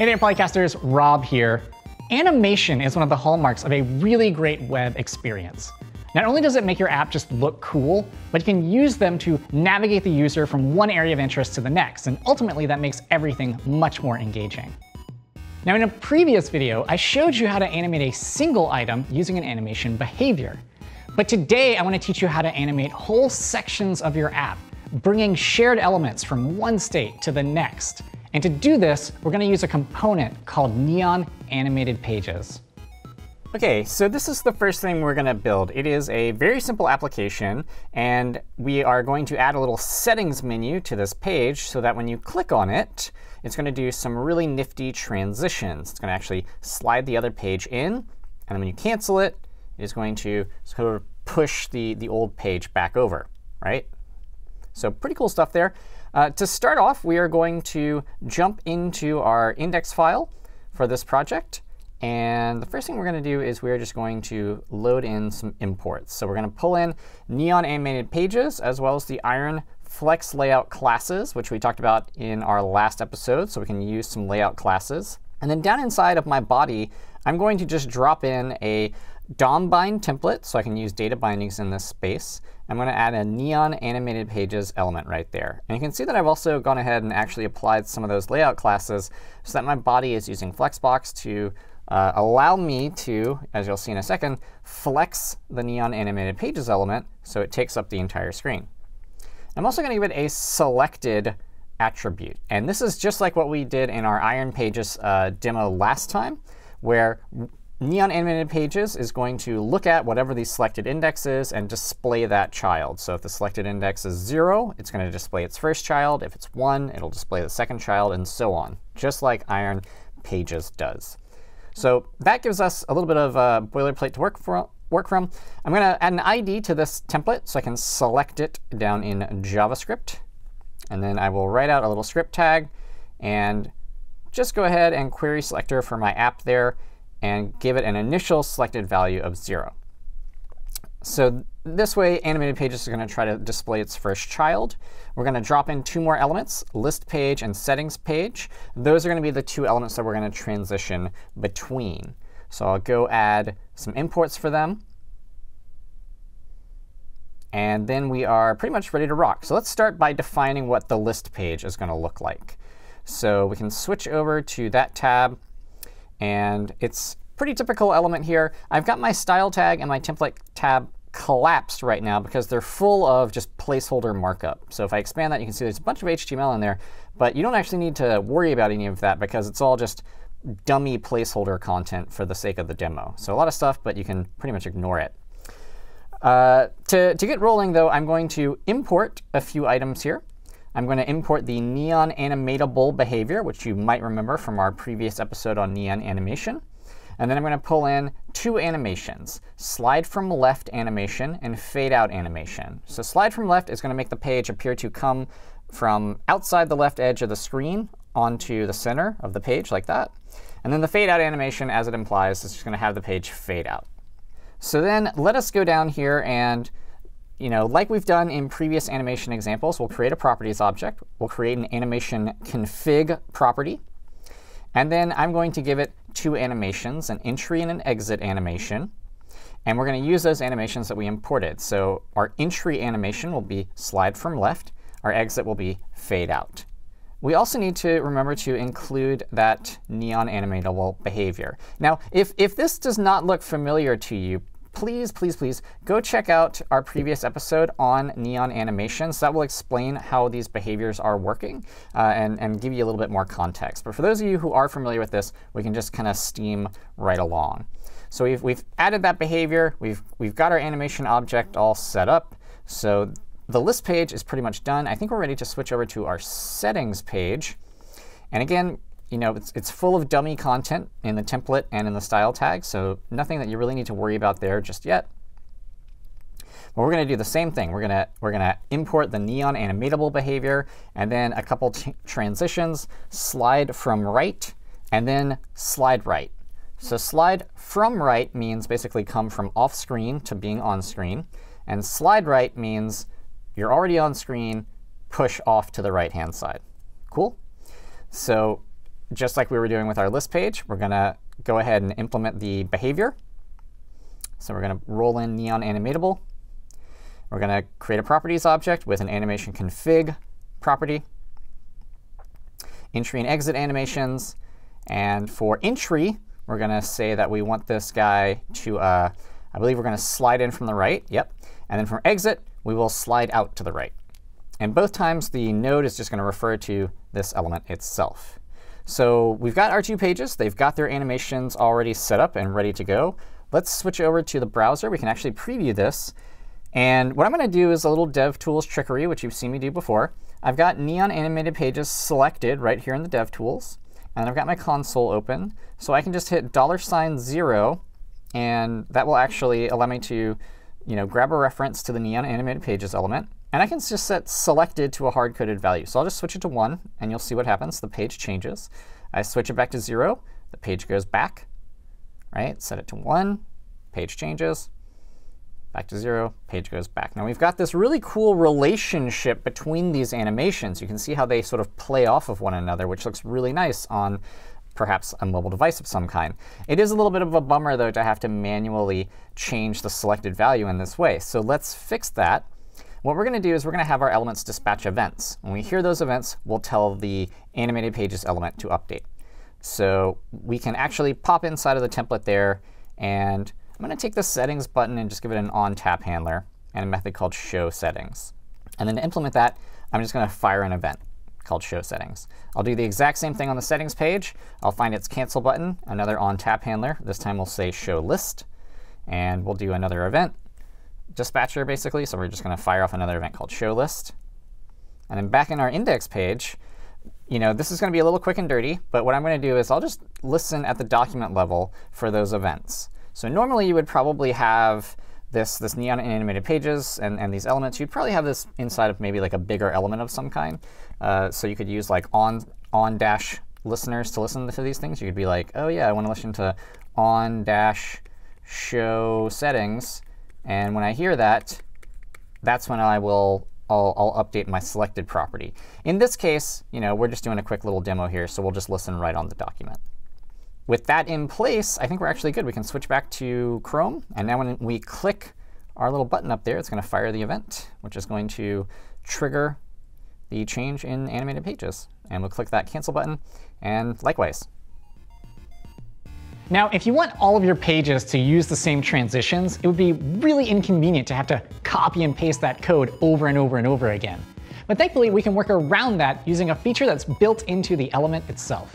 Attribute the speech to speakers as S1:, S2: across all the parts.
S1: Hey there, Polycasters, Rob here. Animation is one of the hallmarks of a really great web experience. Not only does it make your app just look cool, but you can use them to navigate the user from one area of interest to the next, and ultimately that makes everything much more engaging. Now in a previous video, I showed you how to animate a single item using an animation behavior. But today I want to teach you how to animate whole sections of your app, bringing shared elements from one state to the next. And to do this, we're going to use a component called Neon Animated Pages.
S2: Okay, so this is the first thing we're going to build. It is a very simple application, and we are going to add a little settings menu to this page so that when you click on it, it's going to do some really nifty transitions. It's going to actually slide the other page in, and then when you cancel it, it is going to sort of push the, the old page back over, right? So pretty cool stuff there. Uh, to start off, we are going to jump into our index file for this project. And the first thing we're going to do is we're just going to load in some imports. So we're going to pull in Neon Animated Pages as well as the Iron Flex Layout classes, which we talked about in our last episode. So we can use some layout classes. And then down inside of my body, I'm going to just drop in a DOM bind template, so I can use data bindings in this space. I'm going to add a neon animated pages element right there. And you can see that I've also gone ahead and actually applied some of those layout classes so that my body is using Flexbox to uh, allow me to, as you'll see in a second, flex the neon animated pages element so it takes up the entire screen. I'm also going to give it a selected attribute. And this is just like what we did in our Iron Pages uh, demo last time, where Neon Animated Pages is going to look at whatever the selected index is and display that child. So if the selected index is 0, it's going to display its first child. If it's 1, it'll display the second child, and so on, just like Iron Pages does. So that gives us a little bit of a boilerplate to work, for, work from. I'm going to add an ID to this template so I can select it down in JavaScript. And then I will write out a little script tag and just go ahead and query selector for my app there and give it an initial selected value of 0. So this way, animated pages is going to try to display its first child. We're going to drop in two more elements, list page and settings page. Those are going to be the two elements that we're going to transition between. So I'll go add some imports for them. And then we are pretty much ready to rock. So let's start by defining what the list page is going to look like. So we can switch over to that tab. And it's pretty typical element here. I've got my style tag and my template tab collapsed right now because they're full of just placeholder markup. So if I expand that, you can see there's a bunch of HTML in there. But you don't actually need to worry about any of that because it's all just dummy placeholder content for the sake of the demo. So a lot of stuff, but you can pretty much ignore it. Uh, to, to get rolling, though, I'm going to import a few items here. I'm going to import the neon animatable behavior, which you might remember from our previous episode on neon animation. And then I'm going to pull in two animations, slide from left animation and fade out animation. So slide from left is going to make the page appear to come from outside the left edge of the screen onto the center of the page like that. And then the fade out animation, as it implies, is just going to have the page fade out. So then let us go down here and you know, like we've done in previous animation examples, we'll create a properties object. We'll create an animation config property. And then I'm going to give it two animations, an entry and an exit animation. And we're going to use those animations that we imported. So our entry animation will be slide from left. Our exit will be fade out. We also need to remember to include that neon animatable behavior. Now, if, if this does not look familiar to you, please, please, please go check out our previous episode on neon animations. That will explain how these behaviors are working uh, and, and give you a little bit more context. But for those of you who are familiar with this, we can just kind of steam right along. So we've, we've added that behavior. We've, we've got our animation object all set up. So the list page is pretty much done. I think we're ready to switch over to our settings page. And again, you know, it's, it's full of dummy content in the template and in the style tag, so nothing that you really need to worry about there just yet. But we're going to do the same thing. We're going to we're going to import the neon animatable behavior and then a couple transitions, slide from right, and then slide right. So slide from right means basically come from off screen to being on screen. And slide right means you're already on screen, push off to the right hand side. Cool? So just like we were doing with our list page, we're going to go ahead and implement the behavior. So we're going to roll in neon animatable. We're going to create a properties object with an animation config property, entry and exit animations. And for entry, we're going to say that we want this guy to, uh, I believe we're going to slide in from the right. Yep. And then from exit, we will slide out to the right. And both times, the node is just going to refer to this element itself. So we've got our two pages. They've got their animations already set up and ready to go. Let's switch over to the browser. We can actually preview this. And what I'm going to do is a little DevTools trickery, which you've seen me do before. I've got Neon Animated Pages selected right here in the DevTools. And I've got my console open. So I can just hit dollar sign $0. And that will actually allow me to you know, grab a reference to the Neon Animated Pages element. And I can just set selected to a hard-coded value. So I'll just switch it to 1, and you'll see what happens. The page changes. I switch it back to 0. The page goes back. Right? Set it to 1. Page changes back to zero, page goes back. Now we've got this really cool relationship between these animations. You can see how they sort of play off of one another, which looks really nice on perhaps a mobile device of some kind. It is a little bit of a bummer, though, to have to manually change the selected value in this way. So let's fix that. What we're going to do is we're going to have our elements dispatch events. When we hear those events, we'll tell the animated pages element to update. So we can actually pop inside of the template there and I'm going to take the settings button and just give it an on tap handler and a method called show settings. And then to implement that, I'm just going to fire an event called show settings. I'll do the exact same thing on the settings page. I'll find its cancel button, another on tap handler. This time we'll say show list. And we'll do another event dispatcher, basically. So we're just going to fire off another event called show list. And then back in our index page, you know, this is going to be a little quick and dirty. But what I'm going to do is I'll just listen at the document level for those events. So normally you would probably have this, this neon animated pages and, and these elements. You'd probably have this inside of maybe like a bigger element of some kind. Uh, so you could use like on, on dash listeners to listen to these things. You could be like, oh yeah, I want to listen to on dash show settings. And when I hear that, that's when I will I'll, I'll, update my selected property. In this case, you know, we're just doing a quick little demo here, so we'll just listen right on the document. With that in place, I think we're actually good. We can switch back to Chrome. And now when we click our little button up there, it's going to fire the event, which is going to trigger the change in animated pages. And we'll click that cancel button, and likewise.
S1: Now, if you want all of your pages to use the same transitions, it would be really inconvenient to have to copy and paste that code over and over and over again. But thankfully, we can work around that using a feature that's built into the element itself.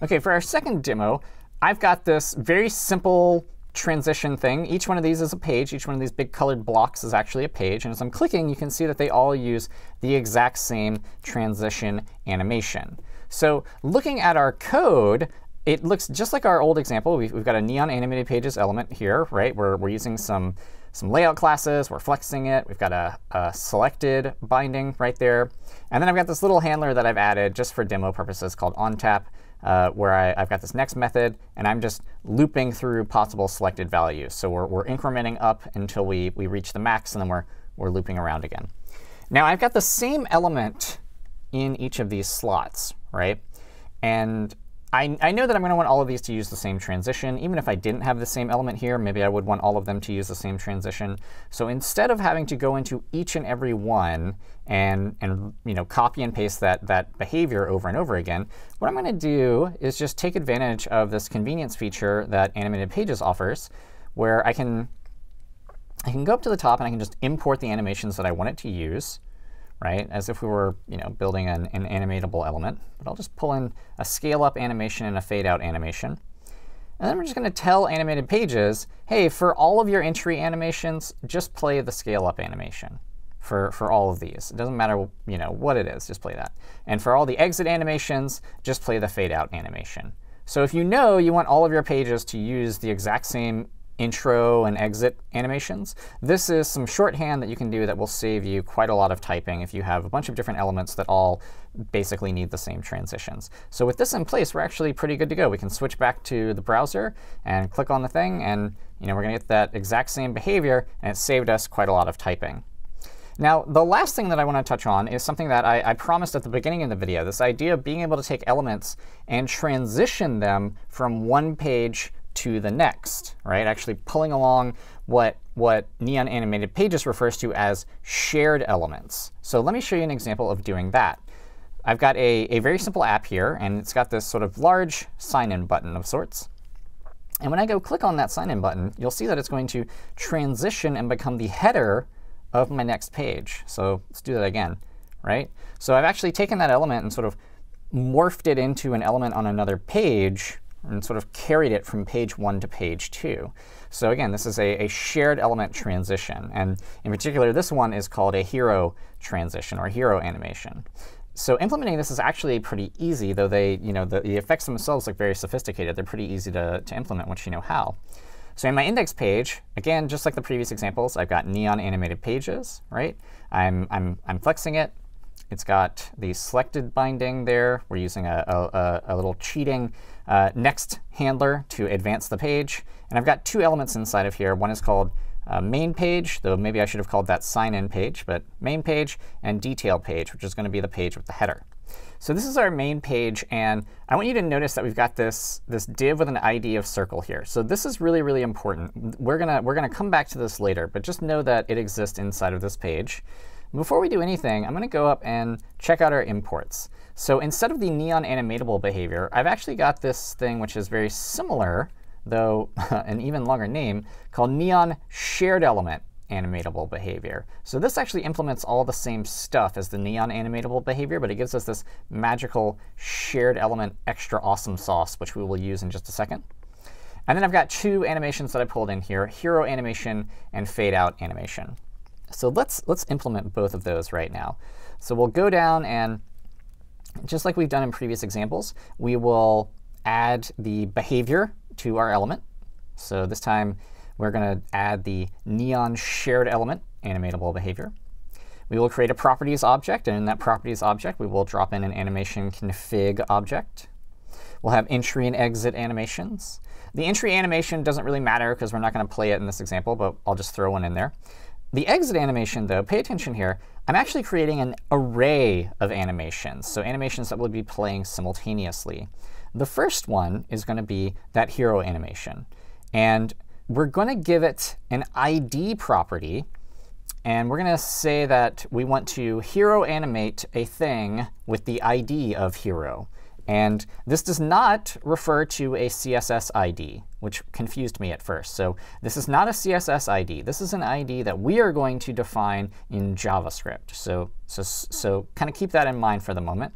S2: OK, for our second demo, I've got this very simple transition thing. Each one of these is a page. Each one of these big colored blocks is actually a page. And as I'm clicking, you can see that they all use the exact same transition animation. So looking at our code, it looks just like our old example. We've, we've got a neon animated pages element here, right? We're, we're using some, some layout classes. We're flexing it. We've got a, a selected binding right there. And then I've got this little handler that I've added just for demo purposes called onTap uh, where I, have got this next method, and I'm just looping through possible selected values. So we're, we're incrementing up until we, we reach the max, and then we're, we're looping around again. Now, I've got the same element in each of these slots, right? And I, I know that I'm going to want all of these to use the same transition. Even if I didn't have the same element here, maybe I would want all of them to use the same transition. So instead of having to go into each and every one and, and you know, copy and paste that, that behavior over and over again, what I'm going to do is just take advantage of this convenience feature that Animated Pages offers, where I can, I can go up to the top and I can just import the animations that I want it to use right? As if we were you know, building an, an animatable element. But I'll just pull in a scale up animation and a fade out animation. And then we're just going to tell animated pages, hey, for all of your entry animations, just play the scale up animation for, for all of these. It doesn't matter you know, what it is, just play that. And for all the exit animations, just play the fade out animation. So if you know you want all of your pages to use the exact same intro and exit animations. This is some shorthand that you can do that will save you quite a lot of typing if you have a bunch of different elements that all basically need the same transitions. So with this in place, we're actually pretty good to go. We can switch back to the browser and click on the thing, and you know, we're going to get that exact same behavior, and it saved us quite a lot of typing. Now, the last thing that I want to touch on is something that I, I, promised at the beginning of the video, this idea of being able to take elements and transition them from one page to the next, right? Actually pulling along what, what Neon Animated Pages refers to as shared elements. So let me show you an example of doing that. I've got a, a very simple app here, and it's got this sort of large sign-in button of sorts. And when I go click on that sign-in button, you'll see that it's going to transition and become the header of my next page. So let's do that again, right? So I've actually taken that element and sort of morphed it into an element on another page and sort of carried it from page one to page two. So again, this is a, a, shared element transition. And in particular, this one is called a hero transition or hero animation. So implementing this is actually pretty easy, though they, you know, the, the effects themselves look very sophisticated. They're pretty easy to, to implement once you know how. So in my index page, again, just like the previous examples, I've got neon animated pages, right? I'm, I'm, I'm flexing it. It's got the selected binding there. We're using a, a, a little cheating uh, next handler to advance the page. And I've got two elements inside of here. One is called uh, main page, though maybe I should have called that sign-in page, but main page and detail page, which is going to be the page with the header. So this is our main page, and I want you to notice that we've got this, this div with an ID of circle here. So this is really, really important. We're gonna, we're gonna come back to this later, but just know that it exists inside of this page. Before we do anything, I'm going to go up and check out our imports. So instead of the neon animatable behavior, I've actually got this thing which is very similar, though an even longer name, called neon shared element animatable behavior. So this actually implements all the same stuff as the neon animatable behavior, but it gives us this magical shared element extra awesome sauce, which we will use in just a second. And then I've got two animations that I pulled in here, hero animation and fade out animation. So let's, let's implement both of those right now. So we'll go down and just like we've done in previous examples, we will add the behavior to our element. So this time, we're going to add the neon shared element animatable behavior. We will create a properties object, and in that properties object, we will drop in an animation config object. We'll have entry and exit animations. The entry animation doesn't really matter because we're not going to play it in this example, but I'll just throw one in there. The exit animation, though, pay attention here. I'm actually creating an array of animations, so animations that will be playing simultaneously. The first one is going to be that hero animation. And we're going to give it an ID property. And we're going to say that we want to hero animate a thing with the ID of hero. And this does not refer to a CSS ID, which confused me at first. So this is not a CSS ID. This is an ID that we are going to define in JavaScript. So, so, so kind of keep that in mind for the moment.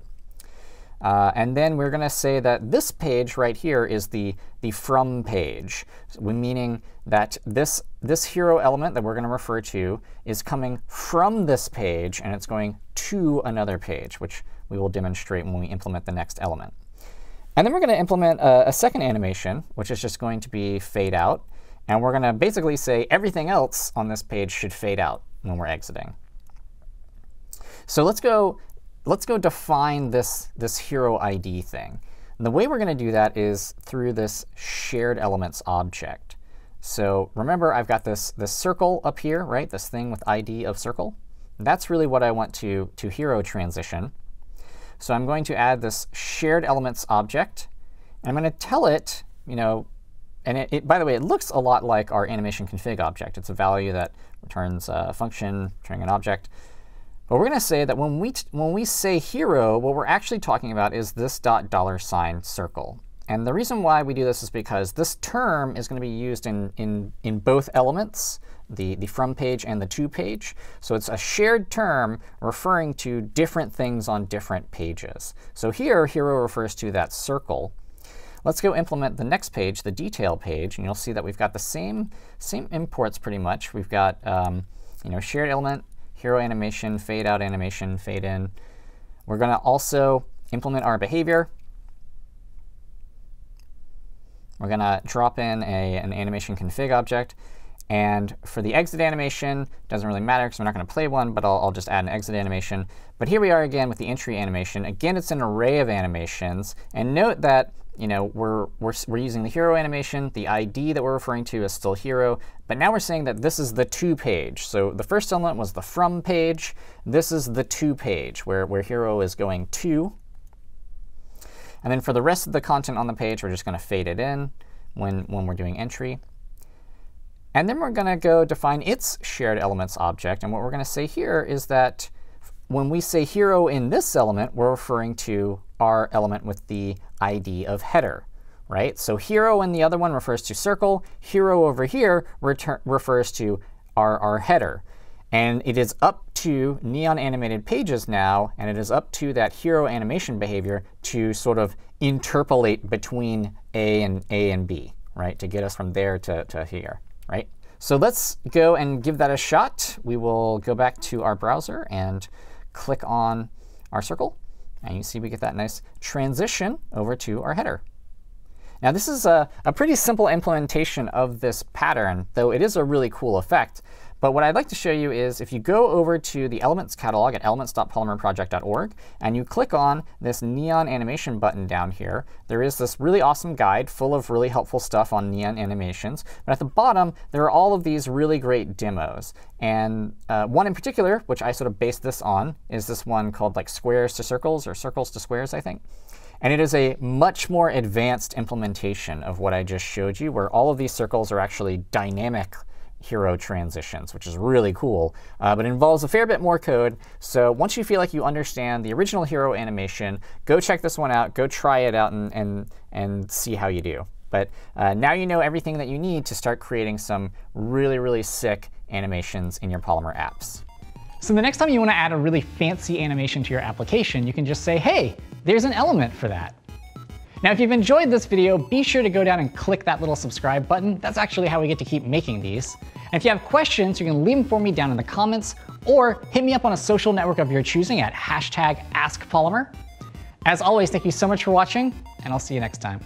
S2: Uh, and then we're going to say that this page right here is the, the from page, meaning that this, this hero element that we're going to refer to is coming from this page, and it's going to another page, which we will demonstrate when we implement the next element. And then we're going to implement a, a second animation, which is just going to be fade out. And we're going to basically say everything else on this page should fade out when we're exiting. So let's go, let's go define this, this hero ID thing. And the way we're going to do that is through this shared elements object. So remember, I've got this, this circle up here, right? This thing with ID of circle. That's really what I want to, to hero transition. So I'm going to add this shared elements object. And I'm going to tell it, you know, and it, it, by the way, it looks a lot like our animation config object. It's a value that returns a function, returning an object. But we're going to say that when we, when we say hero, what we're actually talking about is this dot dollar sign circle. And the reason why we do this is because this term is going to be used in, in, in both elements the, the from page and the to page. So it's a shared term referring to different things on different pages. So here, hero refers to that circle. Let's go implement the next page, the detail page, and you'll see that we've got the same, same imports pretty much. We've got um, you know, shared element, hero animation, fade out animation, fade in. We're going to also implement our behavior. We're going to drop in a, an animation config object. And for the exit animation, doesn't really matter because we're not going to play one, but I'll, I'll, just add an exit animation. But here we are again with the entry animation. Again, it's an array of animations. And note that you know, we're, we're, we're using the hero animation. The ID that we're referring to is still hero. But now we're saying that this is the to page. So the first element was the from page. This is the to page, where, where hero is going to. And then for the rest of the content on the page, we're just going to fade it in when, when we're doing entry. And then we're going to go define its shared elements object. And what we're going to say here is that when we say hero in this element, we're referring to our element with the ID of header, right? So hero in the other one refers to circle. Hero over here refers to our, our header. And it is up to Neon Animated Pages now, and it is up to that hero animation behavior to sort of interpolate between A and A and B, right, to get us from there to, to here, right? So let's go and give that a shot. We will go back to our browser and click on our circle. And you see we get that nice transition over to our header. Now this is a, a pretty simple implementation of this pattern, though it is a really cool effect. But what I'd like to show you is if you go over to the Elements catalog at elements.polymerproject.org and you click on this neon animation button down here, there is this really awesome guide full of really helpful stuff on neon animations. But at the bottom, there are all of these really great demos. And uh, one in particular, which I sort of based this on, is this one called like squares to circles or circles to squares, I think. And it is a much more advanced implementation of what I just showed you, where all of these circles are actually dynamic hero transitions, which is really cool, uh, but involves a fair bit more code. So once you feel like you understand the original hero animation, go check this one out, go try it out, and, and, and see how you do. But uh, now you know everything that you need to start creating some really, really sick animations in your Polymer apps.
S1: So the next time you want to add a really fancy animation to your application, you can just say, hey, there's an element for that. Now, if you've enjoyed this video, be sure to go down and click that little subscribe button. That's actually how we get to keep making these. And if you have questions, you can leave them for me down in the comments or hit me up on a social network of your choosing at hashtag AskPolymer. As always, thank you so much for watching, and I'll see you next time.